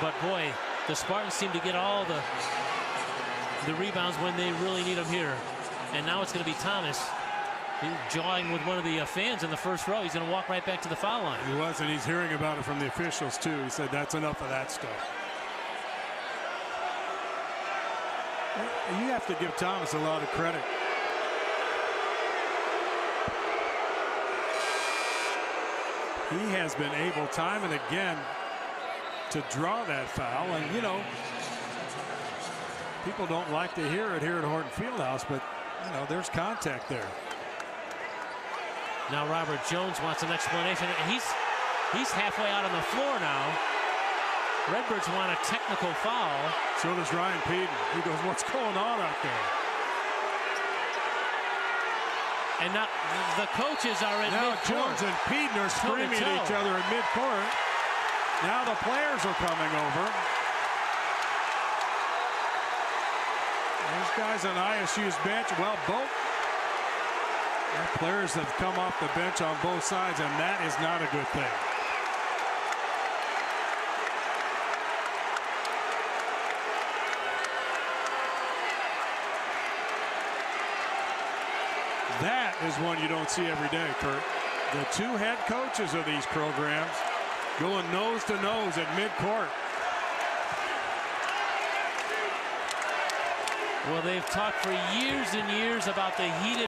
But boy, the Spartans seem to get all the the rebounds when they really need them here. And now it's going to be Thomas He's jawing with one of the uh, fans in the first row. He's going to walk right back to the foul line. He was, and he's hearing about it from the officials too. He said that's enough of that stuff. You have to give Thomas a lot of credit. He has been able time and again to draw that foul. And, you know, people don't like to hear it here at Horton Fieldhouse, but, you know, there's contact there. Now Robert Jones wants an explanation. He's he's halfway out on the floor now. Redbirds want a technical foul. So does Ryan Pedon. He goes, what's going on out there? And now the coaches are in Now mid-court. Jones and Pedon are screaming at each other in midcourt. Now the players are coming over. These guys on ISU's bench, well, both players have come off the bench on both sides, and that is not a good thing. That is one you don't see every day, Kurt. The two head coaches of these programs going nose to nose at midcourt. Well, they've talked for years and years about the heated